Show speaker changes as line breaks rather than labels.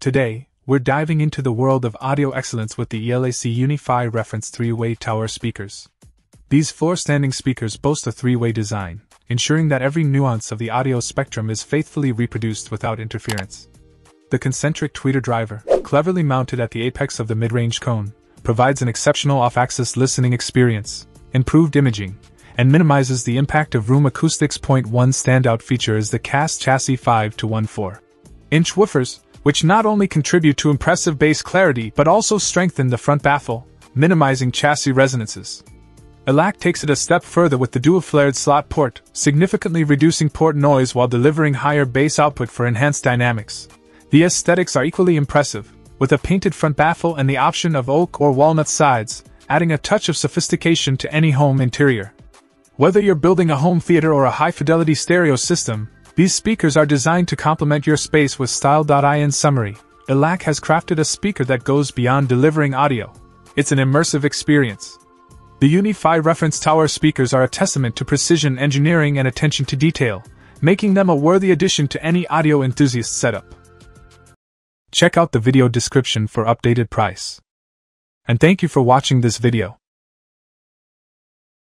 Today, we're diving into the world of audio excellence with the ELAC Uni-Fi Reference 3 way tower speakers. These floor standing speakers boast a three way design, ensuring that every nuance of the audio spectrum is faithfully reproduced without interference. The concentric tweeter driver, cleverly mounted at the apex of the mid range cone, provides an exceptional off axis listening experience, improved imaging, and minimizes the impact of room acoustics. Point one standout feature is the cast chassis 5 to one four-inch woofers, which not only contribute to impressive bass clarity but also strengthen the front baffle, minimizing chassis resonances. ELAC takes it a step further with the dual flared slot port, significantly reducing port noise while delivering higher bass output for enhanced dynamics. The aesthetics are equally impressive, with a painted front baffle and the option of oak or walnut sides, adding a touch of sophistication to any home interior. Whether you're building a home theater or a high fidelity stereo system, these speakers are designed to complement your space with style. In summary, ELAC has crafted a speaker that goes beyond delivering audio. It's an immersive experience. The Uni-Fi reference tower speakers are a testament to precision engineering and attention to detail, making them a worthy addition to any audio enthusiast setup. Check out the video description for updated price. And thank you for watching this video.